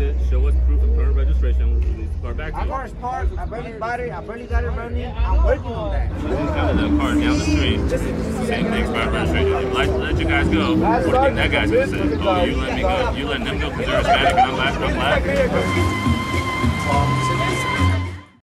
it. Show us proof of current registration. We'll release the car back to I you. got a parked, I barely bought it. I barely got it running. I'm working on that. This is kind of the car down the street. Same thing, expired registration. Let, let you guys go. What do you think that guy's gonna say? Oh, you let me go. You letting them go because they're Hispanic and I'm black. I'm black.